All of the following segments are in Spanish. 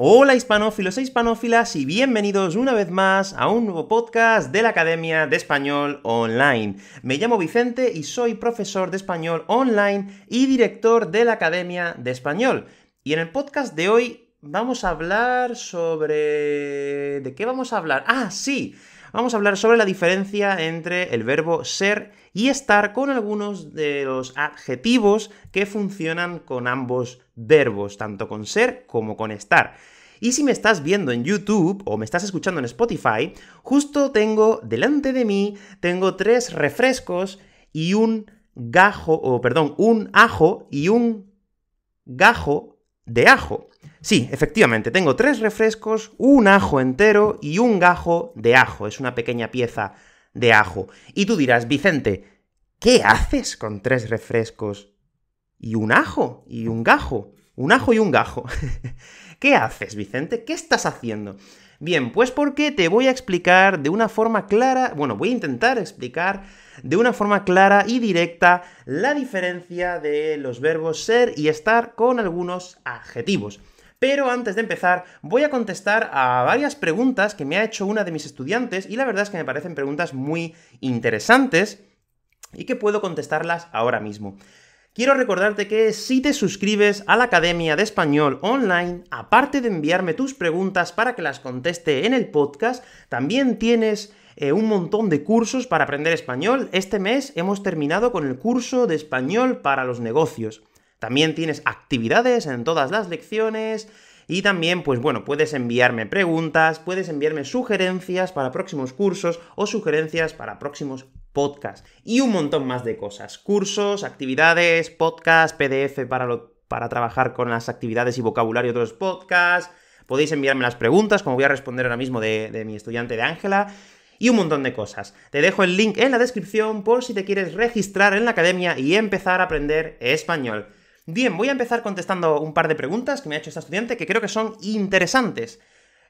Hola hispanófilos e hispanófilas y bienvenidos una vez más a un nuevo podcast de la Academia de Español Online. Me llamo Vicente y soy profesor de español online y director de la Academia de Español. Y en el podcast de hoy vamos a hablar sobre... ¿De qué vamos a hablar? Ah, sí, vamos a hablar sobre la diferencia entre el verbo ser y estar con algunos de los adjetivos que funcionan con ambos verbos, tanto con ser como con estar. Y si me estás viendo en YouTube o me estás escuchando en Spotify, justo tengo delante de mí, tengo tres refrescos y un gajo, o perdón, un ajo y un gajo de ajo. Sí, efectivamente, tengo tres refrescos, un ajo entero y un gajo de ajo. Es una pequeña pieza de ajo. Y tú dirás, Vicente, ¿qué haces con tres refrescos y un ajo y un gajo? Un ajo y un gajo. ¿Qué haces, Vicente? ¿Qué estás haciendo? Bien, pues porque te voy a explicar de una forma clara, bueno, voy a intentar explicar de una forma clara y directa la diferencia de los verbos ser y estar con algunos adjetivos. Pero antes de empezar, voy a contestar a varias preguntas que me ha hecho una de mis estudiantes, y la verdad es que me parecen preguntas muy interesantes y que puedo contestarlas ahora mismo. Quiero recordarte que si te suscribes a la Academia de Español Online, aparte de enviarme tus preguntas para que las conteste en el podcast, también tienes eh, un montón de cursos para aprender español. Este mes hemos terminado con el curso de español para los negocios. También tienes actividades en todas las lecciones, y también, pues bueno, puedes enviarme preguntas, puedes enviarme sugerencias para próximos cursos o sugerencias para próximos podcasts. Y un montón más de cosas. Cursos, actividades, podcast, PDF para, para trabajar con las actividades y vocabulario de los podcasts. Podéis enviarme las preguntas, como voy a responder ahora mismo de, de mi estudiante de Ángela y un montón de cosas. Te dejo el link en la descripción por si te quieres registrar en la academia y empezar a aprender español. Bien, voy a empezar contestando un par de preguntas que me ha hecho esta estudiante que creo que son interesantes.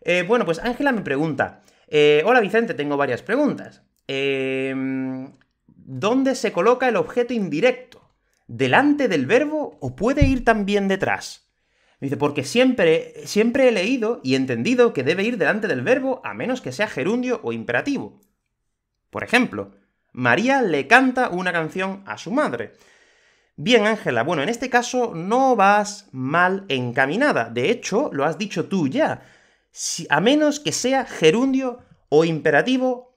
Eh, bueno, pues Ángela me pregunta, eh, hola Vicente, tengo varias preguntas. Em, ¿Dónde se coloca el objeto indirecto? ¿Delante del verbo o puede ir también detrás? Dice, porque siempre, siempre he leído y entendido que debe ir delante del verbo a menos que sea gerundio o imperativo. Por ejemplo, María le canta una canción a su madre. Bien, Ángela, bueno, en este caso no vas mal encaminada. De hecho, lo has dicho tú ya. a menos que sea gerundio o imperativo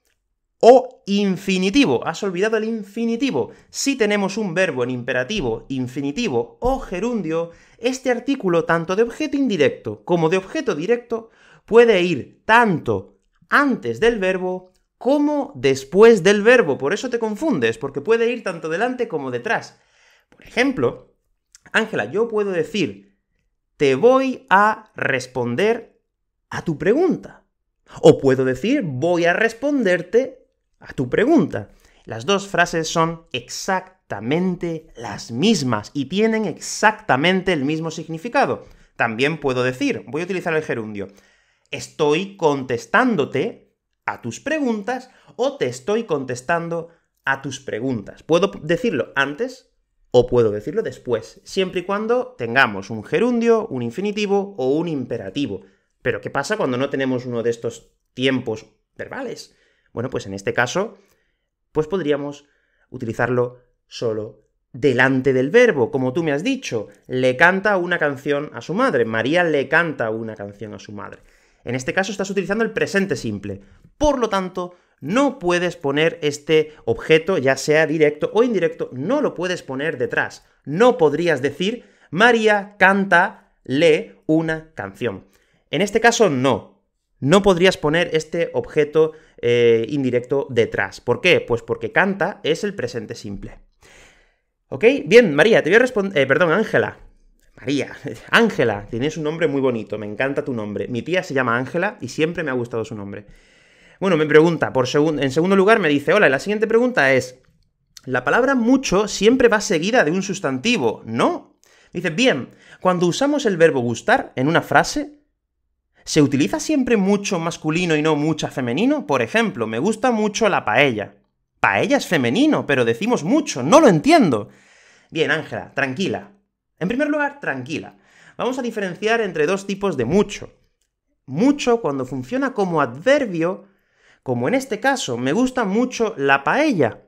o infinitivo. Has olvidado el infinitivo. Si tenemos un verbo en imperativo, infinitivo o gerundio, este artículo, tanto de objeto indirecto como de objeto directo, puede ir tanto antes del verbo como después del verbo. Por eso te confundes, porque puede ir tanto delante como detrás. Por ejemplo, Ángela, yo puedo decir, te voy a responder a tu pregunta. O puedo decir, voy a responderte a tu pregunta. Las dos frases son exactamente las mismas y tienen exactamente el mismo significado. También puedo decir, voy a utilizar el gerundio, estoy contestándote a tus preguntas o te estoy contestando a tus preguntas. Puedo decirlo antes o puedo decirlo después, siempre y cuando tengamos un gerundio, un infinitivo o un imperativo. Pero ¿qué pasa cuando no tenemos uno de estos tiempos verbales? Bueno, pues en este caso, pues podríamos utilizarlo solo delante del verbo, como tú me has dicho. Le canta una canción a su madre. María le canta una canción a su madre. En este caso estás utilizando el presente simple. Por lo tanto, no puedes poner este objeto, ya sea directo o indirecto, no lo puedes poner detrás. No podrías decir, María canta, lee una canción. En este caso, no. No podrías poner este objeto eh, indirecto detrás. ¿Por qué? Pues porque canta es el presente simple. ¿Ok? Bien, María, te voy a responder... Eh, perdón, Ángela. María, Ángela, tienes un nombre muy bonito, me encanta tu nombre. Mi tía se llama Ángela y siempre me ha gustado su nombre. Bueno, me pregunta, por en segundo lugar me dice, hola, la siguiente pregunta es, la palabra mucho siempre va seguida de un sustantivo, ¿no? Dice, bien, cuando usamos el verbo gustar en una frase, ¿se utiliza siempre mucho masculino y no mucha femenino? Por ejemplo, me gusta mucho la paella. Paella es femenino, pero decimos mucho, no lo entiendo. Bien, Ángela, tranquila. En primer lugar, tranquila. Vamos a diferenciar entre dos tipos de mucho. Mucho cuando funciona como adverbio, como en este caso, me gusta mucho la paella.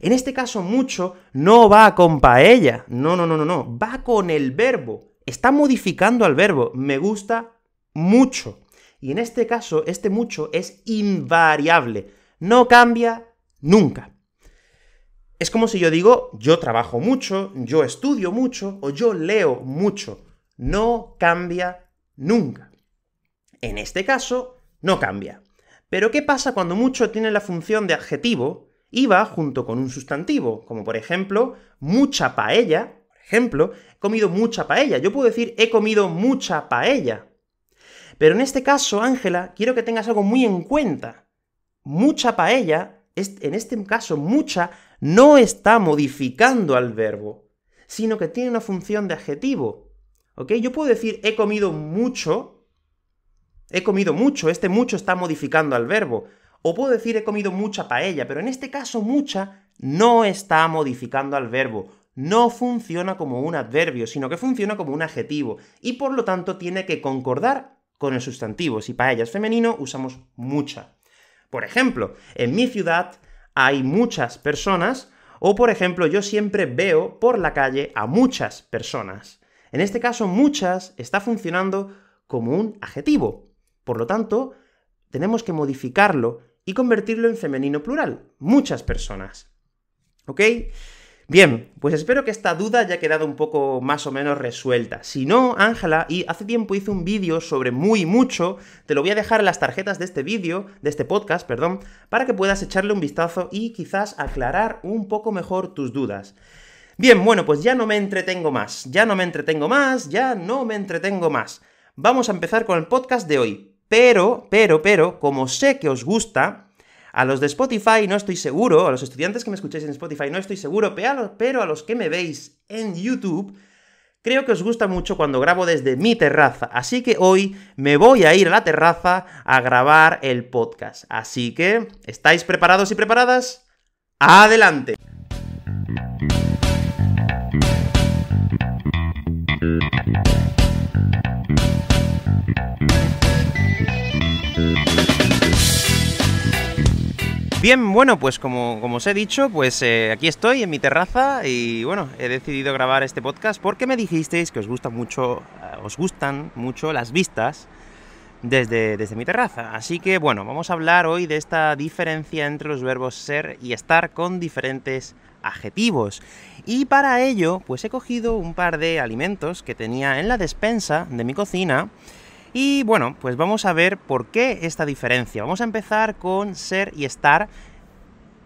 En este caso, mucho no va con paella. No, no, no, no, no. Va con el verbo. Está modificando al verbo. Me gusta mucho. Y en este caso, este mucho es invariable. No cambia nunca. Es como si yo digo, yo trabajo mucho, yo estudio mucho, o yo leo mucho. No cambia nunca. En este caso, no cambia. Pero ¿qué pasa cuando mucho tiene la función de adjetivo y va junto con un sustantivo? Como por ejemplo, mucha paella. Por ejemplo, he comido mucha paella. Yo puedo decir he comido mucha paella. Pero en este caso, Ángela, quiero que tengas algo muy en cuenta. Mucha paella, en este caso, mucha, no está modificando al verbo, sino que tiene una función de adjetivo. ¿Ok? Yo puedo decir he comido mucho, He comido mucho, este mucho está modificando al verbo. O puedo decir he comido mucha paella, pero en este caso mucha no está modificando al verbo. No funciona como un adverbio, sino que funciona como un adjetivo, y por lo tanto tiene que concordar con el sustantivo. Si paella es femenino, usamos mucha. Por ejemplo, en mi ciudad hay muchas personas, o por ejemplo, yo siempre veo por la calle a muchas personas. En este caso, muchas está funcionando como un adjetivo. Por lo tanto, tenemos que modificarlo y convertirlo en femenino plural. Muchas personas. ¿Ok? Bien, pues espero que esta duda haya quedado un poco más o menos resuelta. Si no, Ángela, y hace tiempo hice un vídeo sobre muy mucho, te lo voy a dejar en las tarjetas de este vídeo, de este podcast, perdón, para que puedas echarle un vistazo y quizás aclarar un poco mejor tus dudas. Bien, bueno, pues ya no me entretengo más, ya no me entretengo más, ya no me entretengo más. Vamos a empezar con el podcast de hoy. Pero, pero, pero, como sé que os gusta, a los de Spotify no estoy seguro, a los estudiantes que me escucháis en Spotify no estoy seguro, pero a los que me veis en YouTube, creo que os gusta mucho cuando grabo desde mi terraza. Así que hoy me voy a ir a la terraza a grabar el podcast. Así que, ¿estáis preparados y preparadas? ¡Adelante! Bien, bueno, pues como, os he dicho, pues eh, aquí estoy en mi terraza y bueno, he decidido grabar este podcast porque me dijisteis que os gusta mucho, eh, os gustan mucho las vistas desde, desde mi terraza. Así que bueno, vamos a hablar hoy de esta diferencia entre los verbos ser y estar con diferentes adjetivos. Y para ello, pues he cogido un par de alimentos que tenía en la despensa de mi cocina y bueno, pues vamos a ver por qué esta diferencia. Vamos a empezar con ser y estar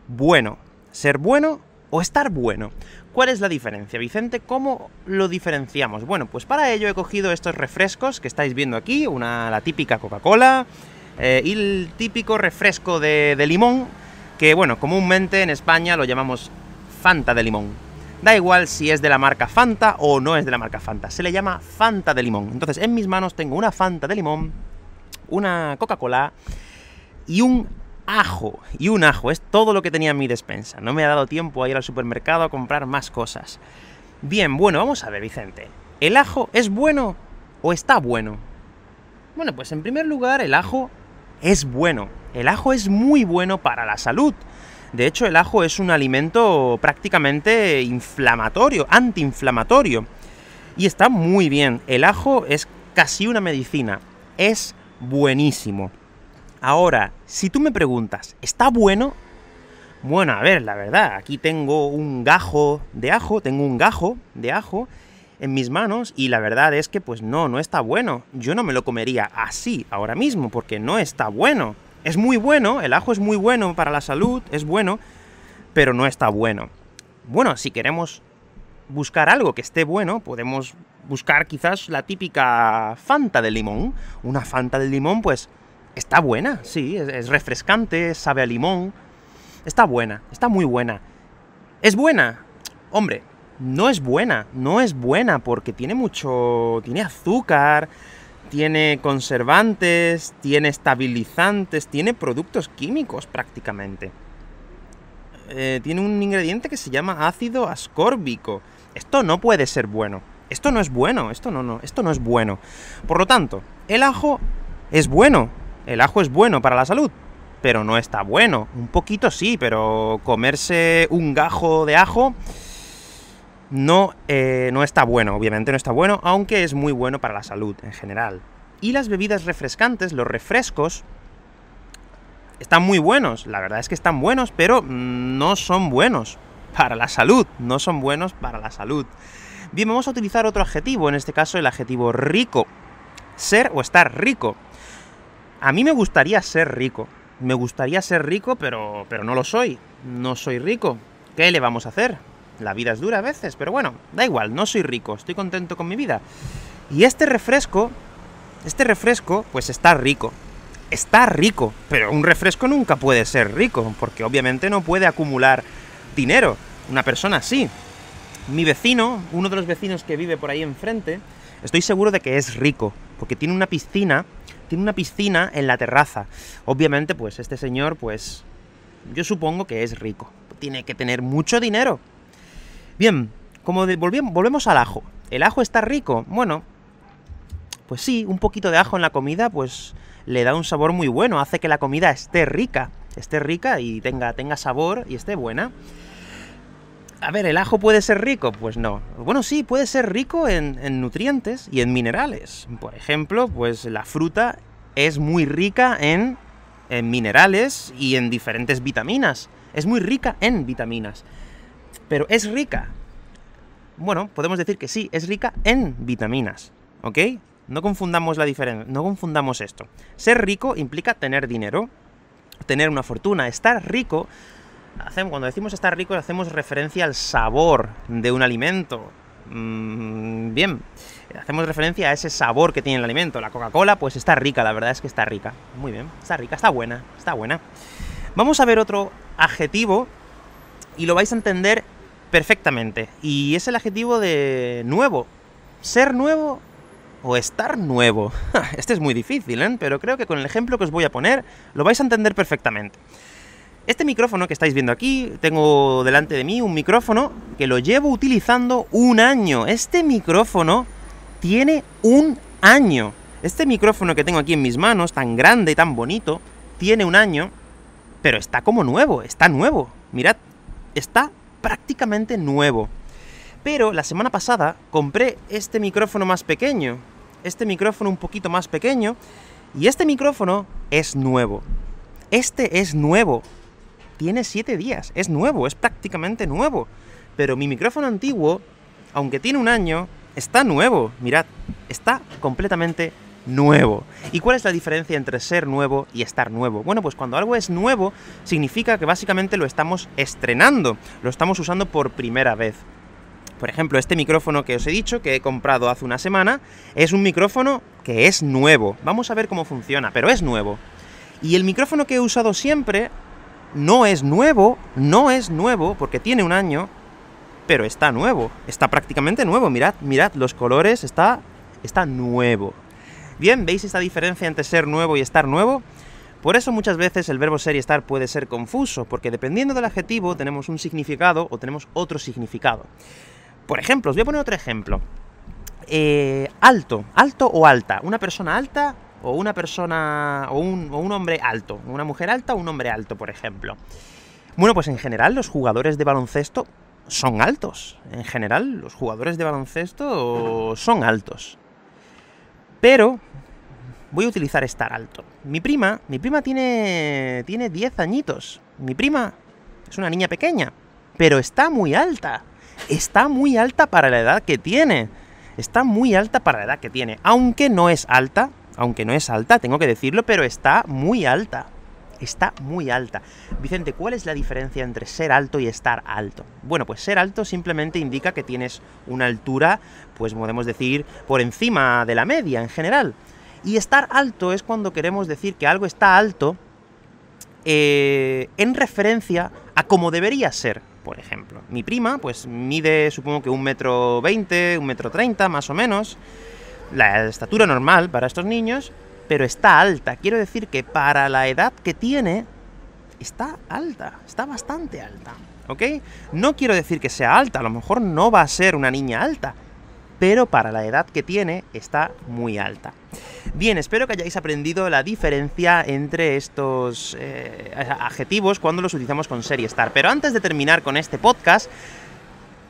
bueno. ¿Ser bueno o estar bueno? ¿Cuál es la diferencia, Vicente? ¿Cómo lo diferenciamos? Bueno, pues para ello he cogido estos refrescos que estáis viendo aquí, una, la típica Coca-Cola eh, y el típico refresco de, de limón, que bueno, comúnmente en España lo llamamos Fanta de limón. Da igual si es de la marca Fanta o no es de la marca Fanta, se le llama Fanta de limón. Entonces, en mis manos tengo una Fanta de limón, una Coca-Cola y un ajo. Y un ajo, es todo lo que tenía en mi despensa. No me ha dado tiempo a ir al supermercado a comprar más cosas. Bien, bueno, vamos a ver, Vicente. ¿El ajo es bueno o está bueno? Bueno, pues en primer lugar, el ajo es bueno. El ajo es muy bueno para la salud. De hecho, el ajo es un alimento prácticamente inflamatorio, antiinflamatorio. Y está muy bien. El ajo es casi una medicina. Es buenísimo. Ahora, si tú me preguntas, ¿está bueno? Bueno, a ver, la verdad, aquí tengo un gajo de ajo, tengo un gajo de ajo en mis manos y la verdad es que pues no, no está bueno. Yo no me lo comería así ahora mismo porque no está bueno. Es muy bueno, el ajo es muy bueno para la salud, es bueno, pero no está bueno. Bueno, si queremos buscar algo que esté bueno, podemos buscar quizás la típica Fanta de limón. Una Fanta de limón, pues, está buena, sí, es, refrescante, sabe a limón. Está buena, está muy buena. ¿Es buena? Hombre, no es buena, no es buena porque tiene mucho... tiene azúcar, tiene conservantes, tiene estabilizantes, tiene productos químicos prácticamente. Eh, tiene un ingrediente que se llama ácido ascórbico. Esto no puede ser bueno. Esto no es bueno, esto no, no, esto no es bueno. Por lo tanto, el ajo es bueno. El ajo es bueno para la salud, pero no está bueno. Un poquito sí, pero comerse un gajo de ajo no, eh, no está bueno, obviamente no está bueno, aunque es muy bueno para la salud en general. Y las bebidas refrescantes, los refrescos, están muy buenos, la verdad es que están buenos, pero no son buenos para la salud, no son buenos para la salud. Bien, vamos a utilizar otro adjetivo, en este caso el adjetivo rico. Ser o estar rico. A mí me gustaría ser rico. Me gustaría ser rico, pero, pero no lo soy. No soy rico. ¿Qué le vamos a hacer? La vida es dura a veces, pero bueno, da igual, no soy rico, estoy contento con mi vida. Y este refresco, este refresco, pues está rico. Está rico, pero un refresco nunca puede ser rico, porque obviamente no puede acumular dinero. Una persona sí. Mi vecino, uno de los vecinos que vive por ahí enfrente, estoy seguro de que es rico, porque tiene una piscina, tiene una piscina en la terraza. Obviamente, pues este señor, pues yo supongo que es rico. Tiene que tener mucho dinero. Bien, como volvemos al ajo. ¿El ajo está rico? Bueno, pues sí, un poquito de ajo en la comida, pues le da un sabor muy bueno, hace que la comida esté rica, esté rica y tenga, sabor y esté buena. A ver, ¿el ajo puede ser rico? Pues no. Bueno, sí, puede ser rico en, en nutrientes y en minerales. Por ejemplo, pues la fruta es muy rica en, en minerales y en diferentes vitaminas. Es muy rica en vitaminas. Pero es rica. Bueno, podemos decir que sí, es rica en vitaminas. ¿Ok? No confundamos la diferencia, no confundamos esto. Ser rico implica tener dinero, tener una fortuna. Estar rico, cuando decimos estar rico, hacemos referencia al sabor de un alimento. Mm, bien, hacemos referencia a ese sabor que tiene el alimento. La Coca-Cola, pues está rica, la verdad es que está rica. Muy bien, está rica, está buena, está buena. Vamos a ver otro adjetivo y lo vais a entender perfectamente. Y es el adjetivo de nuevo. Ser nuevo o estar nuevo. Este es muy difícil, ¿eh? Pero creo que con el ejemplo que os voy a poner lo vais a entender perfectamente. Este micrófono que estáis viendo aquí, tengo delante de mí un micrófono que lo llevo utilizando un año. Este micrófono tiene un año. Este micrófono que tengo aquí en mis manos, tan grande y tan bonito, tiene un año, pero está como nuevo, está nuevo. Mirad, está prácticamente nuevo. Pero la semana pasada compré este micrófono más pequeño, este micrófono un poquito más pequeño, y este micrófono es nuevo. Este es nuevo. Tiene 7 días, es nuevo, es prácticamente nuevo. Pero mi micrófono antiguo, aunque tiene un año, está nuevo. Mirad, está completamente nuevo. ¿Y cuál es la diferencia entre ser nuevo y estar nuevo? Bueno, pues cuando algo es nuevo, significa que básicamente lo estamos estrenando, lo estamos usando por primera vez. Por ejemplo, este micrófono que os he dicho, que he comprado hace una semana, es un micrófono que es nuevo. Vamos a ver cómo funciona, pero es nuevo. Y el micrófono que he usado siempre no es nuevo, no es nuevo, porque tiene un año, pero está nuevo. Está prácticamente nuevo, mirad, mirad, los colores, está, está nuevo. Bien, ¿veis esta diferencia entre ser nuevo y estar nuevo? Por eso muchas veces el verbo ser y estar puede ser confuso, porque dependiendo del adjetivo tenemos un significado o tenemos otro significado. Por ejemplo, os voy a poner otro ejemplo. Eh, alto, alto o alta. Una persona alta o una persona o un, o un hombre alto. Una mujer alta o un hombre alto, por ejemplo. Bueno, pues en general los jugadores de baloncesto son altos. En general los jugadores de baloncesto son altos. Pero voy a utilizar estar alto. Mi prima, mi prima tiene, tiene 10 añitos. Mi prima es una niña pequeña, pero está muy alta. Está muy alta para la edad que tiene. Está muy alta para la edad que tiene. Aunque no es alta, aunque no es alta, tengo que decirlo, pero está muy alta. Está muy alta. Vicente, ¿cuál es la diferencia entre ser alto y estar alto? Bueno, pues ser alto simplemente indica que tienes una altura, pues podemos decir, por encima de la media en general. Y estar alto es cuando queremos decir que algo está alto eh, en referencia a cómo debería ser, por ejemplo. Mi prima, pues mide supongo que un metro veinte, un metro treinta, más o menos. La estatura normal para estos niños, pero está alta. Quiero decir que para la edad que tiene, está alta, está bastante alta. ¿Ok? No quiero decir que sea alta, a lo mejor no va a ser una niña alta, pero para la edad que tiene está muy alta. Bien, espero que hayáis aprendido la diferencia entre estos eh, adjetivos cuando los utilizamos con ser y estar. Pero antes de terminar con este podcast,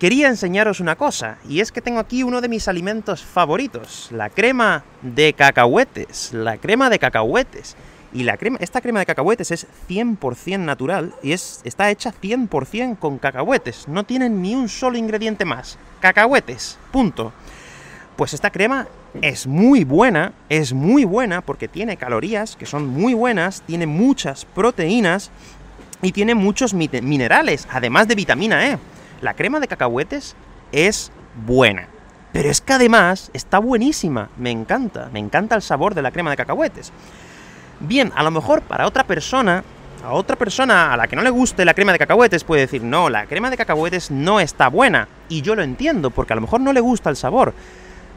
quería enseñaros una cosa, y es que tengo aquí uno de mis alimentos favoritos, la crema de cacahuetes. La crema de cacahuetes. Y la crema, esta crema de cacahuetes es 100% natural y es, está hecha 100% con cacahuetes. No tienen ni un solo ingrediente más. Cacahuetes, punto. Pues esta crema es muy buena, es muy buena porque tiene calorías que son muy buenas, tiene muchas proteínas y tiene muchos minerales, además de vitamina E. La crema de cacahuetes es buena. Pero es que además está buenísima, me encanta, me encanta el sabor de la crema de cacahuetes. Bien, a lo mejor para otra persona, a otra persona a la que no le guste la crema de cacahuetes puede decir, no, la crema de cacahuetes no está buena. Y yo lo entiendo, porque a lo mejor no le gusta el sabor.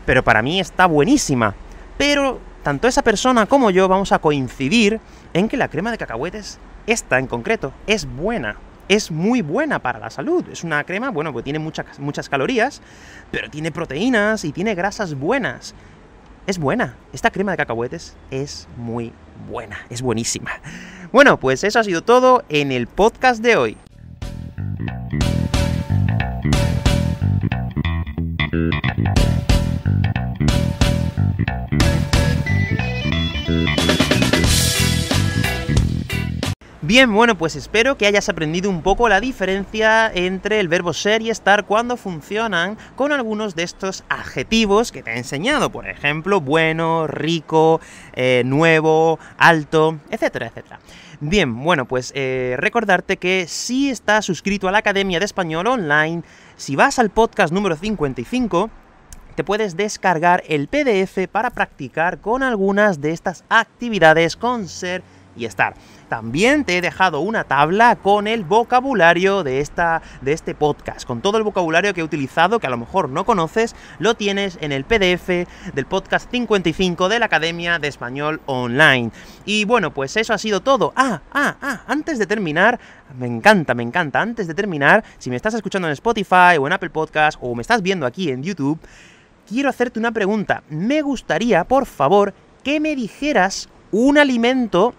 Pero para mí está buenísima. Pero tanto esa persona como yo vamos a coincidir en que la crema de cacahuetes, esta en concreto, es buena. Es muy buena para la salud. Es una crema, bueno, pues tiene muchas, muchas calorías, pero tiene proteínas y tiene grasas buenas es buena. Esta crema de cacahuetes es muy buena, es buenísima. Bueno, pues eso ha sido todo en el podcast de hoy. Bien, bueno, pues espero que hayas aprendido un poco la diferencia entre el verbo ser y estar cuando funcionan con algunos de estos adjetivos que te he enseñado. Por ejemplo, bueno, rico, eh, nuevo, alto, etcétera, etcétera. Bien, bueno, pues eh, recordarte que si estás suscrito a la Academia de Español Online, si vas al podcast número 55, te puedes descargar el PDF para practicar con algunas de estas actividades con ser y estar. También te he dejado una tabla con el vocabulario de, esta, de este podcast, con todo el vocabulario que he utilizado, que a lo mejor no conoces, lo tienes en el PDF del podcast 55 de la Academia de Español Online. Y bueno, pues eso ha sido todo. Ah, ah, ah, antes de terminar, me encanta, me encanta, antes de terminar, si me estás escuchando en Spotify o en Apple Podcast o me estás viendo aquí en YouTube, quiero hacerte una pregunta. Me gustaría, por favor, que me dijeras un alimento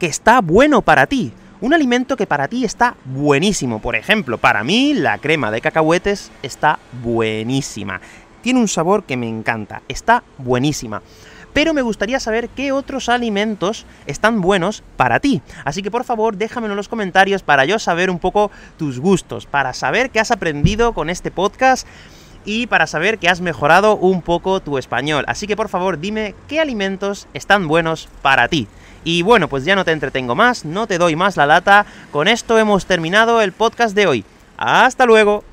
que está bueno para ti. Un alimento que para ti está buenísimo. Por ejemplo, para mí la crema de cacahuetes está buenísima. Tiene un sabor que me encanta. Está buenísima. Pero me gustaría saber qué otros alimentos están buenos para ti. Así que por favor déjamelo en los comentarios para yo saber un poco tus gustos, para saber qué has aprendido con este podcast y para saber que has mejorado un poco tu español. Así que por favor dime qué alimentos están buenos para ti. Y bueno, pues ya no te entretengo más, no te doy más la lata. Con esto hemos terminado el podcast de hoy. ¡Hasta luego!